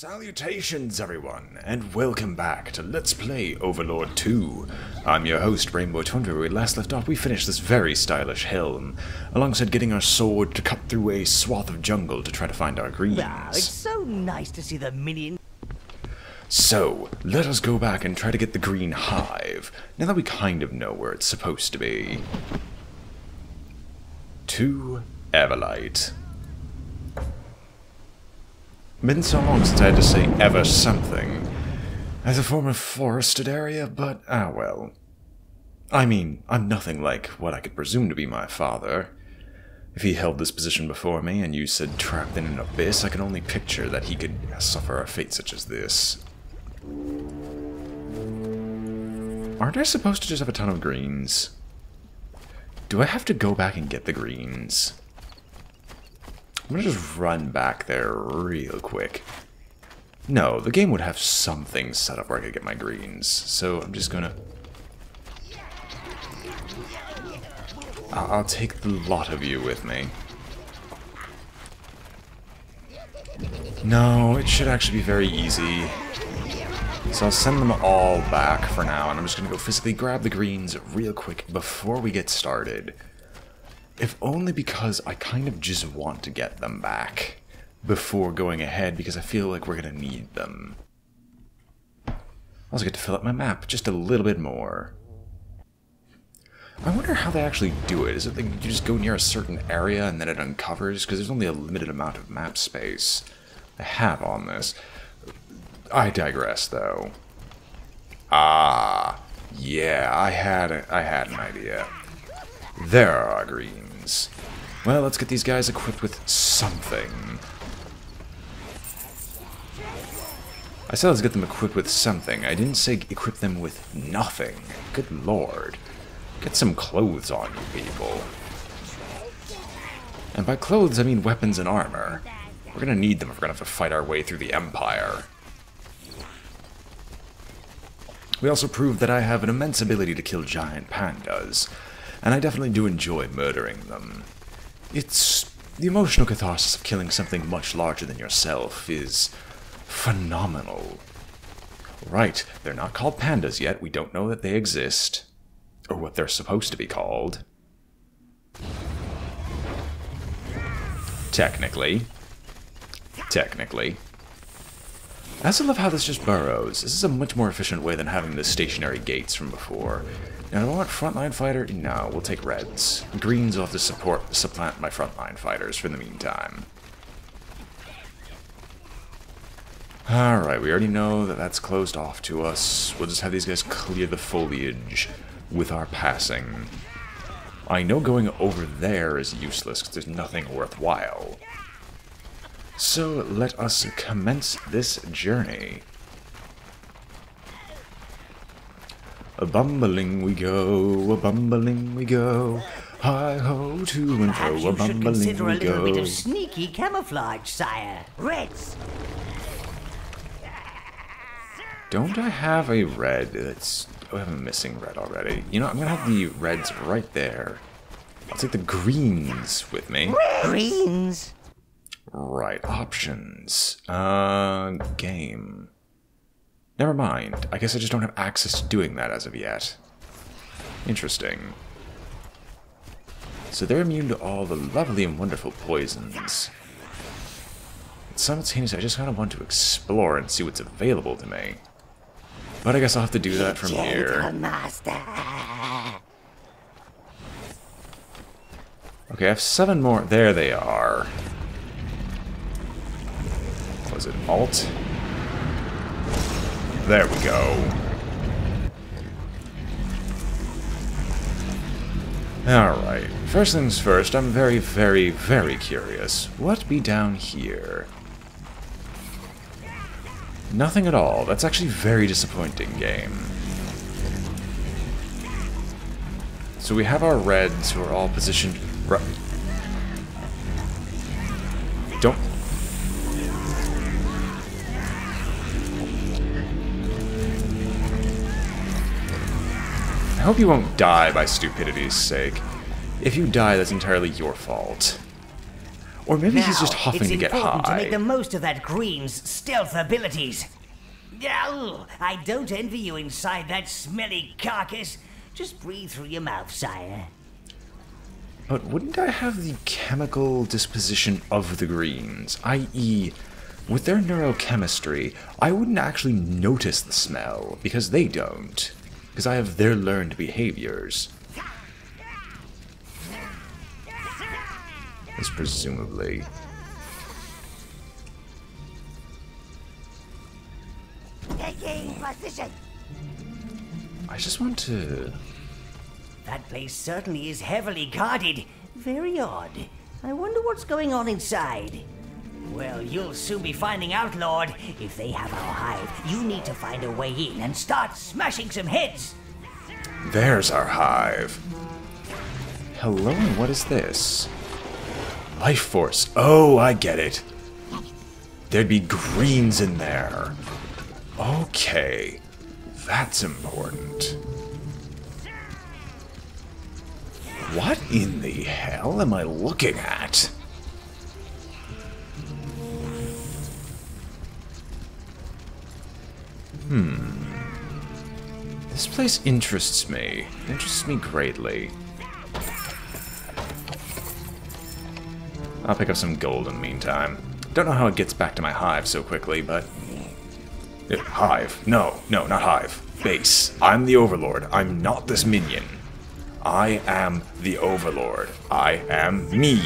Salutations, everyone, and welcome back to Let's Play Overlord 2. I'm your host, Rainbow Tundra. Where we last left off, we finished this very stylish helm, alongside getting our sword to cut through a swath of jungle to try to find our greens. Ah, it's so nice to see the million. So, let us go back and try to get the green hive, now that we kind of know where it's supposed to be. To Everlight. Been so long since I had to say ever something. As a former forested area, but ah well. I mean, I'm nothing like what I could presume to be my father. If he held this position before me and you said trapped in an abyss, I can only picture that he could suffer a fate such as this. Aren't I supposed to just have a ton of greens? Do I have to go back and get the greens? I'm gonna just run back there real quick. No, the game would have something set up where I could get my greens, so I'm just gonna... I'll, take the lot of you with me. No, it should actually be very easy. So I'll send them all back for now, and I'm just gonna go physically grab the greens real quick before we get started. If only because I kind of just want to get them back before going ahead because I feel like we're going to need them. I also get to fill up my map just a little bit more. I wonder how they actually do it. Is it like you just go near a certain area and then it uncovers? Because there's only a limited amount of map space I have on this. I digress, though. Ah, yeah, I had I had an idea. There are greens. Well, let's get these guys equipped with something. I said let's get them equipped with something. I didn't say equip them with nothing. Good lord. Get some clothes on you people. And by clothes, I mean weapons and armor. We're gonna need them if we're gonna have to fight our way through the Empire. We also proved that I have an immense ability to kill giant pandas and I definitely do enjoy murdering them. It's the emotional catharsis of killing something much larger than yourself is phenomenal. Right, they're not called pandas yet. We don't know that they exist. Or what they're supposed to be called. Technically. Technically. I also love how this just burrows. This is a much more efficient way than having the stationary gates from before. Now, do I want frontline fighter? No, we'll take reds. Greens will have to support supplant my frontline fighters for the meantime. Alright, we already know that that's closed off to us. We'll just have these guys clear the foliage with our passing. I know going over there is useless because there's nothing worthwhile. So let us commence this journey. A bumbling we go, a bumbling we go. Hi ho to and fro, a bumbling consider we a little go. bit of sneaky camouflage, sire. Reds. Don't I have a red that's... Oh, I have a missing red already. You know, I'm gonna have the reds right there. I'll take the greens with me. Greens. Right, options. Uh, game. Never mind. I guess I just don't have access to doing that as of yet. Interesting. So they're immune to all the lovely and wonderful poisons. But simultaneously, I just kind of want to explore and see what's available to me. But I guess I'll have to do that from here. master. Okay, I have seven more. There they are. Was it Alt? There we go. Alright, first things first, I'm very, very, very curious. What be down here? Nothing at all. That's actually very disappointing game. So we have our reds who are all positioned... Right. Don't... hope you won't die by stupidity's sake. If you die, that's entirely your fault. Or maybe he's Now, just huffing to get important high. to make the most of that green's stealth abilities. Oh, I don't envy you inside that smelly carcass. Just breathe through your mouth, sire. But wouldn't I have the chemical disposition of the greens? I.e., with their neurochemistry, I wouldn't actually notice the smell, because they don't. Because I have their learned behaviors. Is presumably. Taking position. I just want to. That place certainly is heavily guarded. Very odd. I wonder what's going on inside. Well, you'll soon be finding out, Lord. If they have our hive, you need to find a way in and start smashing some heads. There's our hive. Hello, and what is this? Life force. Oh, I get it. There'd be greens in there. Okay. That's important. What in the hell am I looking at? This place interests me. It interests me greatly. I'll pick up some gold in the meantime. Don't know how it gets back to my hive so quickly, but... Uh, hive. No, no, not hive. Base. I'm the overlord. I'm not this minion. I am the overlord. I am me.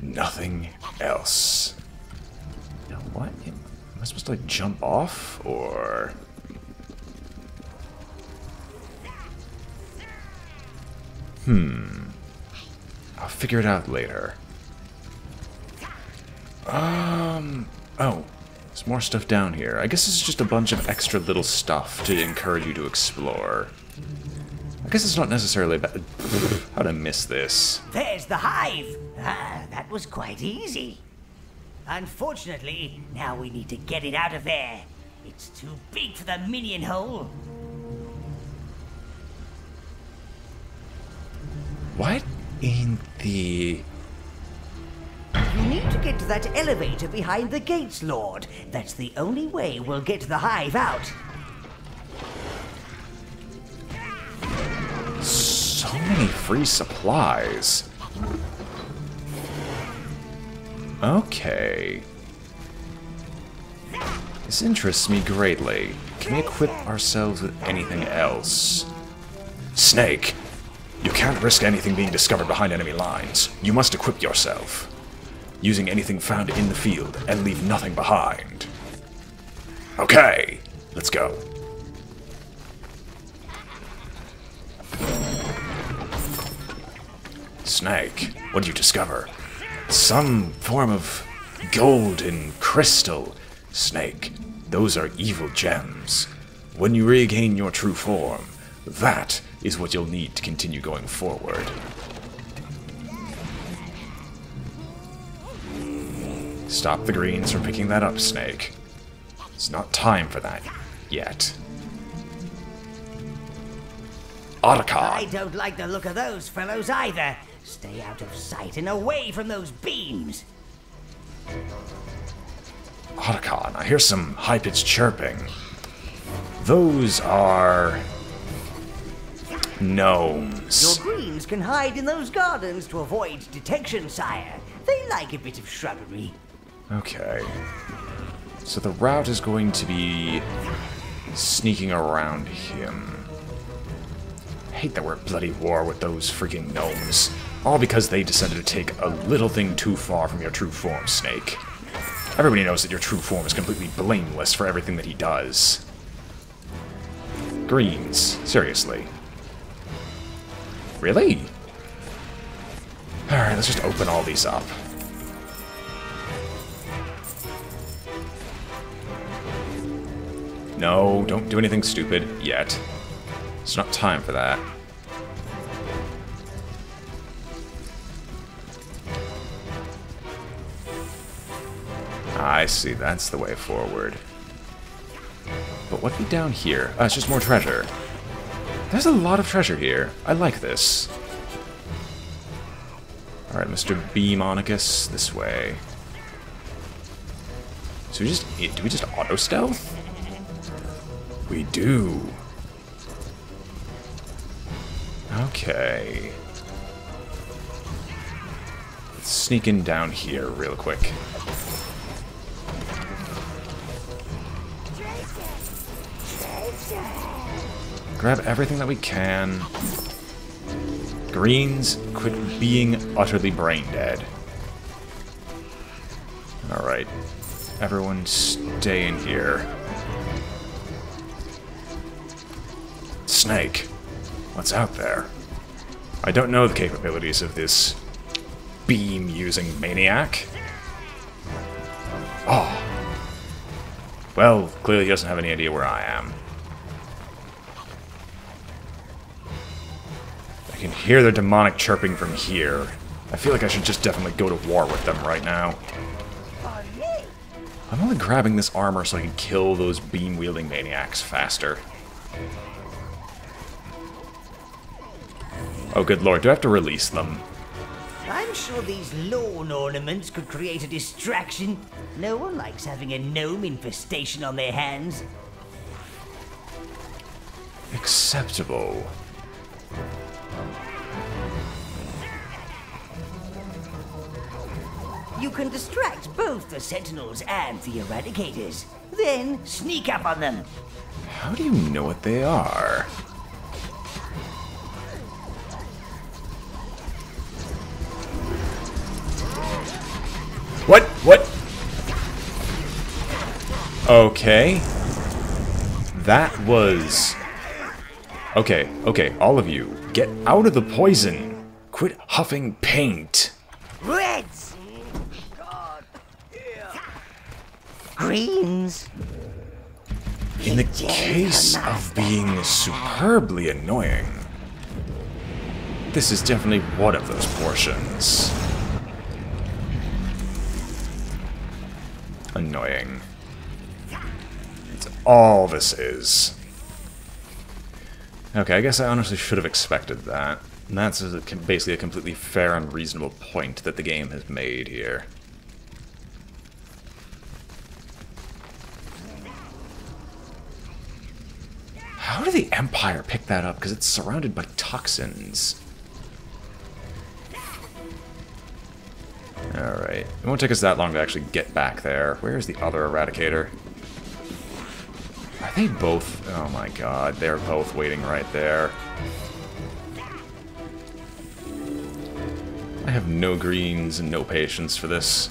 Nothing else. I supposed to like jump off? Or... Hmm. I'll figure it out later. Um. Oh, there's more stuff down here. I guess this is just a bunch of extra little stuff to encourage you to explore. I guess it's not necessarily bad. How'd I miss this? There's the hive. Ah, that was quite easy. Unfortunately, now we need to get it out of there. It's too big for the minion hole. What in the. You need to get to that elevator behind the gates, Lord. That's the only way we'll get the hive out. So many free supplies. Okay. This interests me greatly. Can we equip ourselves with anything else? Snake! You can't risk anything being discovered behind enemy lines. You must equip yourself. Using anything found in the field and leave nothing behind. Okay, let's go. Snake, what did you discover? Some form of gold and crystal. Snake, those are evil gems. When you regain your true form, that is what you'll need to continue going forward. Stop the greens from picking that up, Snake. It's not time for that yet. I don't like the look of those fellows either. Stay out of sight and away from those beams. Otacon, I hear some high pitched chirping. Those are. gnomes. Your greens can hide in those gardens to avoid detection, sire. They like a bit of shrubbery. Okay. So the route is going to be sneaking around him. I hate that we're at bloody war with those freaking gnomes. All because they decided to take a little thing too far from your true form, Snake. Everybody knows that your true form is completely blameless for everything that he does. Greens, seriously. Really? Alright, let's just open all these up. No, don't do anything stupid yet. It's not time for that. I see, that's the way forward. But what be down here? Uh, it's just more treasure. There's a lot of treasure here. I like this. Alright, Mr. B. Monicus, this way. So we just... Do we just auto-stealth? We do. Okay. Let's sneak in down here real quick. Grab everything that we can. Greens, quit being utterly brain dead. Alright. Everyone stay in here. Snake. What's out there? I don't know the capabilities of this beam-using maniac. Oh. Well, clearly he doesn't have any idea where I am. Hear their demonic chirping from here. I feel like I should just definitely go to war with them right now. I'm only grabbing this armor so I can kill those beam-wielding maniacs faster. Oh, good lord, do I have to release them? I'm sure these lawn ornaments could create a distraction. No one likes having a gnome infestation on their hands. Acceptable. You can distract both the sentinels and the eradicators. Then sneak up on them. How do you know what they are? What? What? Okay. That was... Okay, okay, all of you, get out of the poison. Quit huffing paint. Reds! Greens! In the case of being superbly annoying, this is definitely one of those portions. Annoying. It's all this is. Okay, I guess I honestly should have expected that. And that's basically a completely fair and reasonable point that the game has made here. How did the Empire pick that up? Because it's surrounded by toxins. Alright. It won't take us that long to actually get back there. Where's the other Eradicator? Are they both... Oh my god, they're both waiting right there. I have no greens and no patience for this.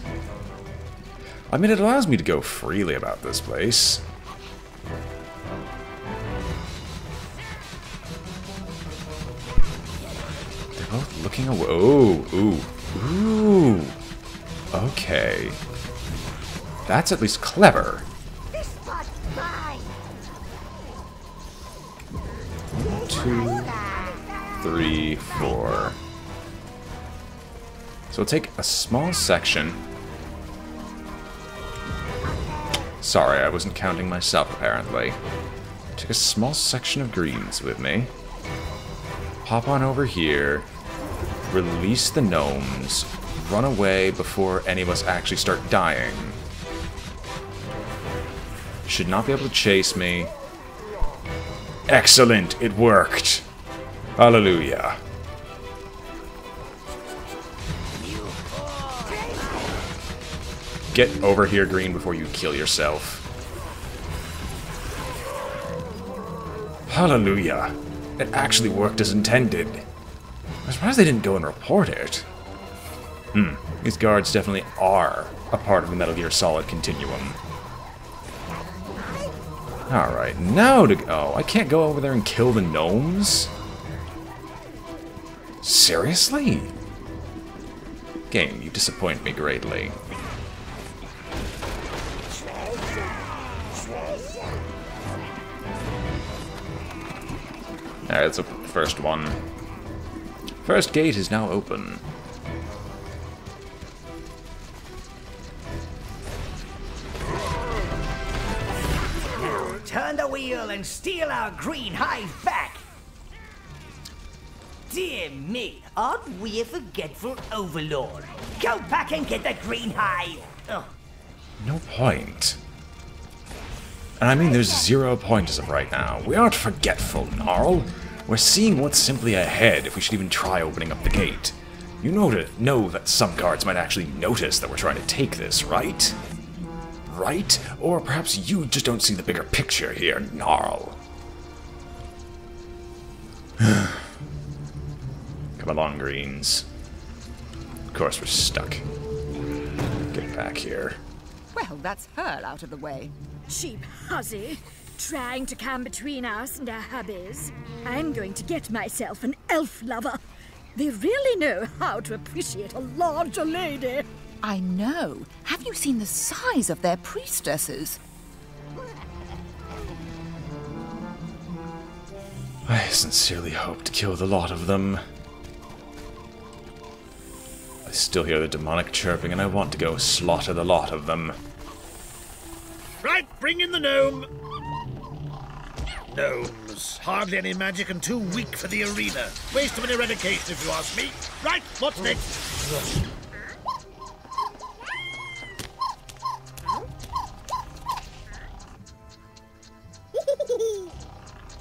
I mean, it allows me to go freely about this place. Both away. Oh, ooh, ooh. Okay. That's at least clever. Two, three, four. So we'll take a small section. Sorry, I wasn't counting myself, apparently. Take a small section of greens with me. Hop on over here. Release the gnomes. Run away before any of us actually start dying. Should not be able to chase me. Excellent, it worked. Hallelujah. Get over here, Green, before you kill yourself. Hallelujah. It actually worked as intended. Surprised they didn't go and report it. Hmm, these guards definitely are a part of the Metal Gear Solid continuum. Alright, now to go. I can't go over there and kill the gnomes? Seriously? Game, you disappoint me greatly. Alright, that's the first one. First gate is now open. Turn the wheel and steal our green hive back! Dear me, aren't we a forgetful overlord? Go back and get the green hive! Ugh. No point. And I mean, there's zero point as of right now. We aren't forgetful, Gnarl. We're seeing what's simply ahead if we should even try opening up the gate. You know to know that some guards might actually notice that we're trying to take this, right? Right? Or perhaps you just don't see the bigger picture here, Gnarl. Come along, Greens. Of course, we're stuck. Get back here. Well, that's her out of the way. Cheap hussy, trying to come between us and our hubbies. I'm going to get myself an elf lover. They really know how to appreciate a larger lady. I know. Have you seen the size of their priestesses? I sincerely hope to kill the lot of them. I still hear the demonic chirping, and I want to go slaughter the lot of them. Right, bring in the gnome. Gnomes. Hardly any magic and too weak for the arena. Waste of an eradication, if you ask me. Right, what's next?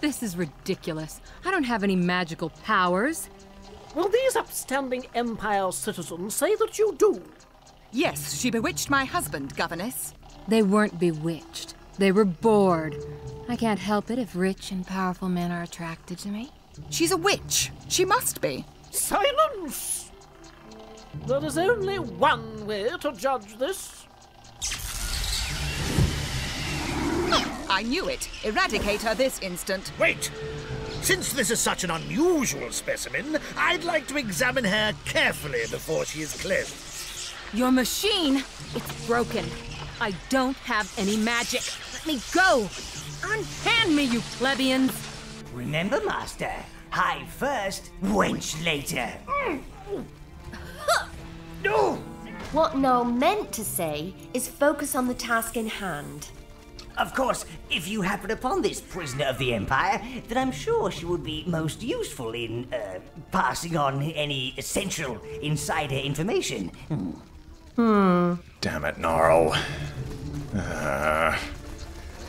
This is ridiculous. I don't have any magical powers. Well, these upstanding Empire citizens say that you do. Yes, she bewitched my husband, governess. They weren't bewitched. They were bored. I can't help it if rich and powerful men are attracted to me. She's a witch. She must be. Silence! There is only one way to judge this. I knew it. Eradicate her this instant. Wait! Since this is such an unusual specimen, I'd like to examine her carefully before she is cleansed. Your machine, it's broken. I don't have any magic. Let me go. Unhand me, you plebeians. Remember, Master? Hive first, wench later. No! What Noel meant to say is focus on the task in hand. Of course, if you happen upon this prisoner of the Empire, then I'm sure she would be most useful in uh, passing on any essential insider information. Hmm. Damn it, Gnarl. Uh,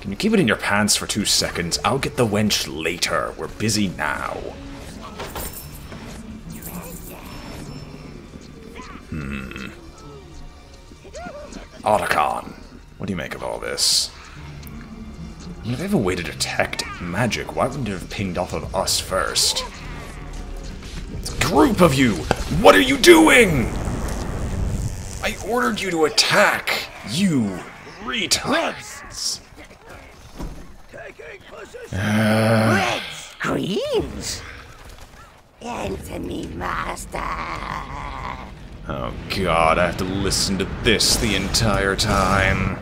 can you keep it in your pants for two seconds? I'll get the wench later. We're busy now. Hmm. Otacon, what do you make of all this? If they have a way to detect magic, why wouldn't it have pinged off of us first? Group of you! What are you doing? I ordered you to attack! You retards! Reds, greens. Enter me, Master. Oh god, I have to listen to this the entire time.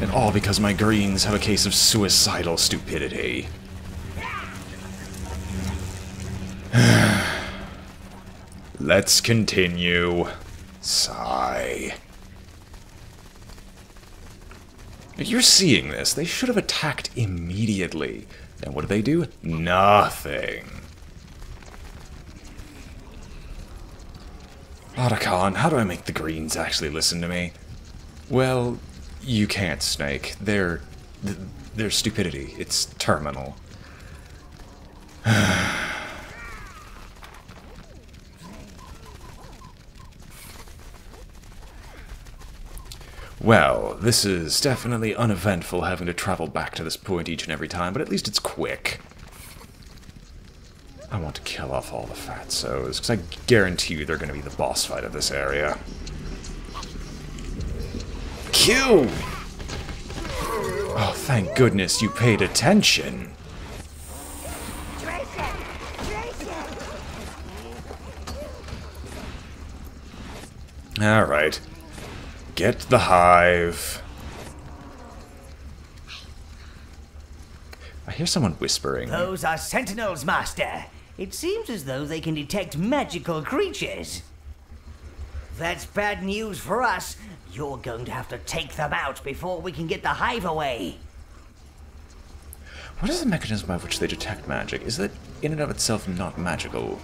And all because my greens have a case of suicidal stupidity. Let's continue. Sigh. If you're seeing this, they should have attacked immediately. And what did they do? Nothing. Otacon, how do I make the Greens actually listen to me? Well, you can't, Snake. Their, th- their stupidity, it's terminal. Well, this is definitely uneventful having to travel back to this point each and every time, but at least it's quick. I want to kill off all the fatsos, because I guarantee you they're going to be the boss fight of this area. Kill! Oh, thank goodness you paid attention. Alright. Get the hive. I hear someone whispering. Those are sentinels, Master. It seems as though they can detect magical creatures. That's bad news for us. You're going to have to take them out before we can get the hive away. What is the mechanism by which they detect magic? Is that in and of itself not magical?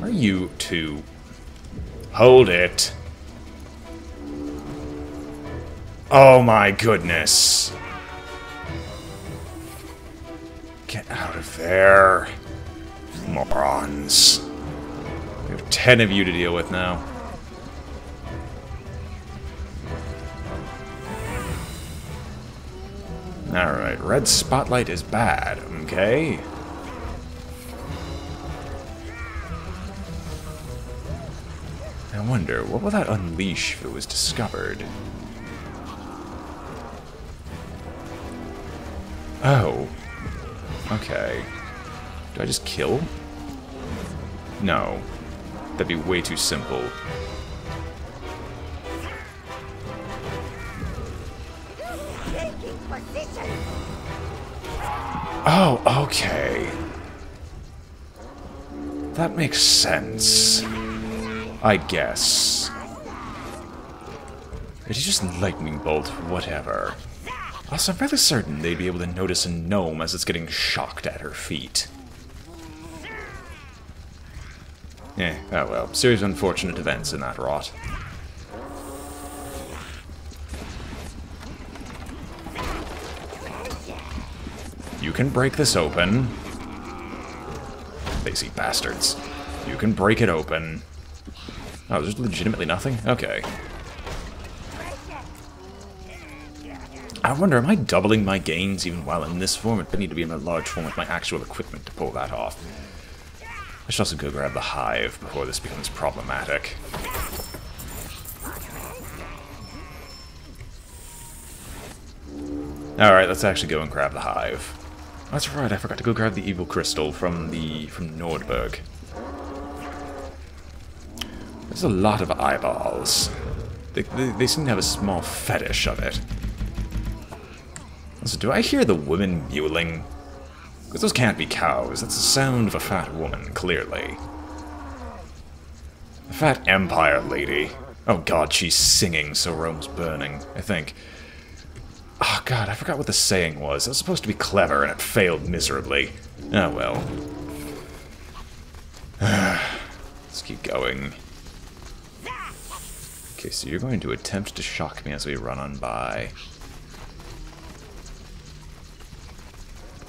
Are you two? Hold it. Oh my goodness. Get out of there. Morons. We have ten of you to deal with now. Alright, red spotlight is bad, okay? Wonder, what will that unleash if it was discovered? Oh. Okay. Do I just kill? No. That'd be way too simple. Oh, okay. That makes sense. I guess. It's just lightning bolt, whatever. Also, I'm fairly certain they'd be able to notice a gnome as it's getting shocked at her feet. Eh, oh well. Series of unfortunate events in that rot. You can break this open. Lazy bastards. You can break it open. Oh, there's legitimately nothing? Okay. I wonder, am I doubling my gains even while in this form? I need to be in a large form with my actual equipment to pull that off. I should also go grab the hive before this becomes problematic. Alright, let's actually go and grab the hive. That's right, I forgot to go grab the evil crystal from the from Nordberg. There's a lot of eyeballs. They, they, they seem to have a small fetish of it. So do I hear the women mewling? Because those can't be cows. That's the sound of a fat woman, clearly. A fat empire lady. Oh god, she's singing so Rome's burning, I think. Oh god, I forgot what the saying was. It was supposed to be clever and it failed miserably. Oh well. Let's keep going. Okay, so you're going to attempt to shock me as we run on by.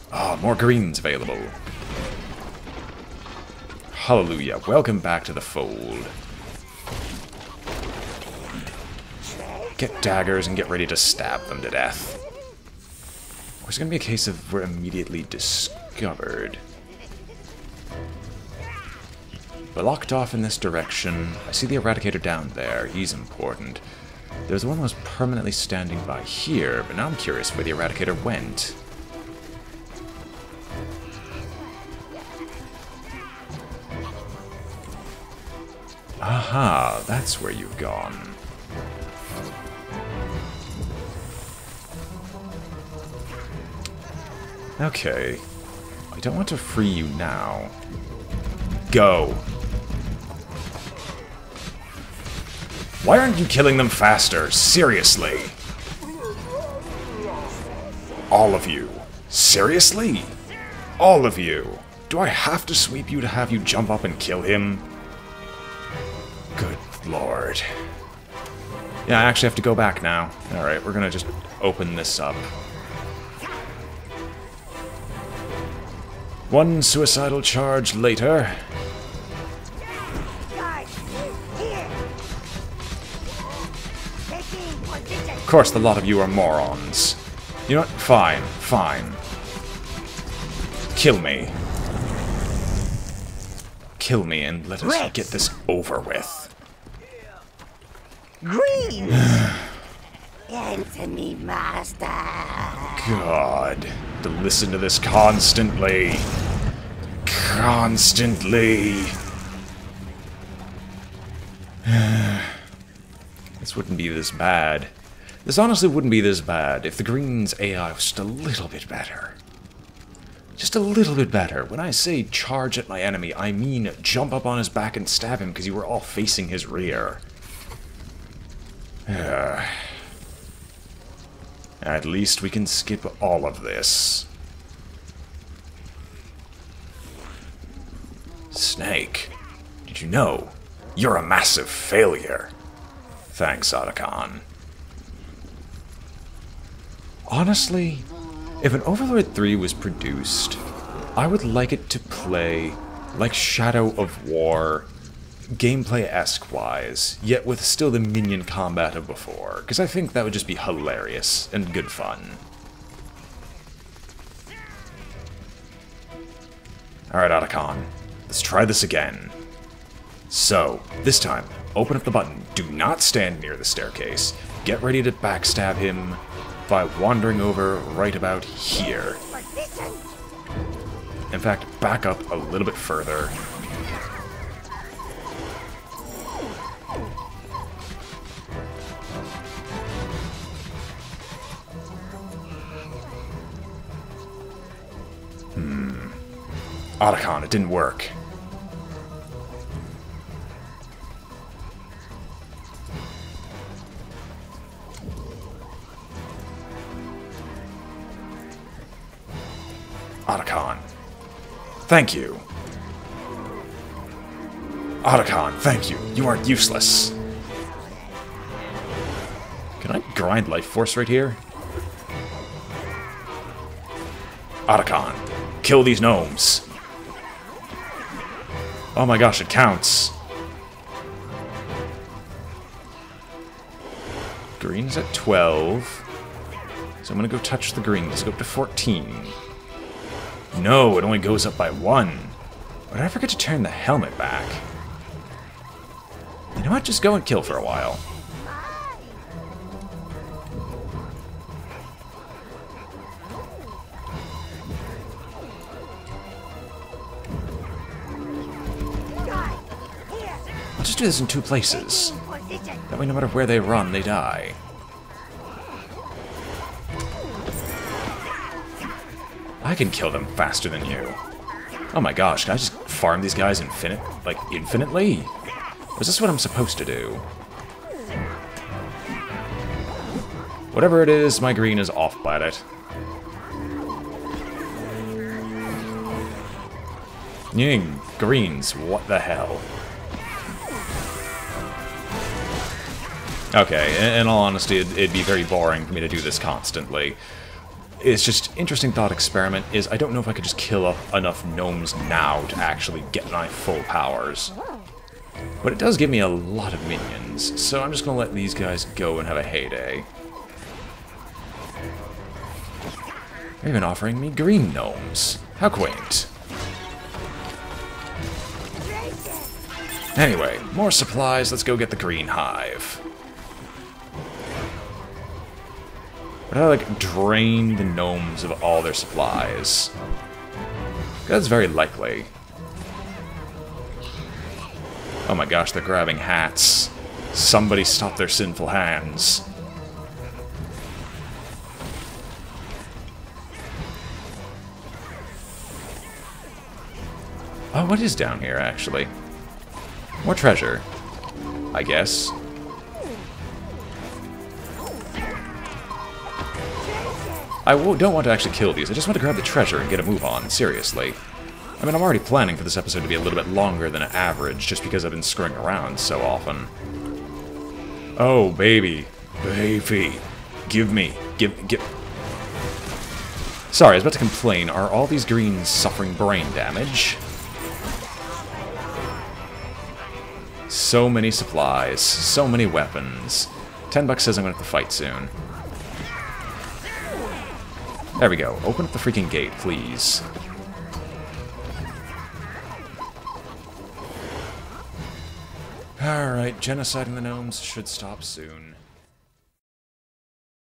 Ah, oh, more greens available. Hallelujah. Welcome back to the fold. Get daggers and get ready to stab them to death. Or it's going to be a case of we're immediately discovered. We're locked off in this direction. I see the Eradicator down there. He's important. There's one that was permanently standing by here, but now I'm curious where the Eradicator went. Aha, that's where you've gone. Okay. I don't want to free you now. Go. Why aren't you killing them faster? Seriously. All of you. Seriously? All of you. Do I have to sweep you to have you jump up and kill him? Good lord. Yeah, I actually have to go back now. Alright, we're gonna just open this up. One suicidal charge later. Of course, the lot of you are morons. You know what? Fine, fine. Kill me. Kill me and let us Rex. get this over with. Green! Answer me, master. God, to listen to this constantly. Constantly. this wouldn't be this bad. This honestly wouldn't be this bad if the Green's AI was just a little bit better. Just a little bit better. When I say charge at my enemy, I mean jump up on his back and stab him because you were all facing his rear. At least we can skip all of this. Snake, Did you know? You're a massive failure. Thanks, Otacon. Honestly, if an Overlord 3 was produced, I would like it to play like Shadow of War, gameplay-esque wise, yet with still the minion combat of before, because I think that would just be hilarious and good fun. Alright, Otacon, let's try this again. So, this time, open up the button, do not stand near the staircase, get ready to backstab him by wandering over right about here. In fact, back up a little bit further. Hmm. Otacon, it didn't work. Thank you. Otacon, thank you. You aren't useless. Can I grind life force right here? Otacon, kill these gnomes. Oh my gosh, it counts. Green's at 12. So I'm gonna go touch the green. Let's go up to 14. No, it only goes up by one. But I forget to turn the helmet back. You know what? Just go and kill for a while. I'll just do this in two places. That way no matter where they run, they die. I can kill them faster than you. Oh my gosh, can I just farm these guys infinite, like, infinitely? is this what I'm supposed to do? Whatever it is, my green is off by it. Ying, greens, what the hell? Okay, in, all honesty, it'd be very boring for me to do this constantly it's just interesting thought experiment is I don't know if I could just kill up enough gnomes now to actually get my full powers. But it does give me a lot of minions, so I'm just gonna let these guys go and have a heyday. They're even offering me green gnomes. How quaint. Anyway, more supplies, let's go get the green hive. But I like drain the gnomes of all their supplies. That's very likely. Oh my gosh, they're grabbing hats. Somebody stop their sinful hands. Oh, what is down here, actually? More treasure. I guess. I don't want to actually kill these, I just want to grab the treasure and get a move on, seriously. I mean, I'm already planning for this episode to be a little bit longer than average, just because I've been screwing around so often. Oh, baby. Baby. Give me. Give, give... Sorry, I was about to complain. Are all these greens suffering brain damage? So many supplies, so many weapons. Ten bucks says I'm gonna have to fight soon. There we go. Open up the freaking gate, please. Alright, genociding the gnomes should stop soon.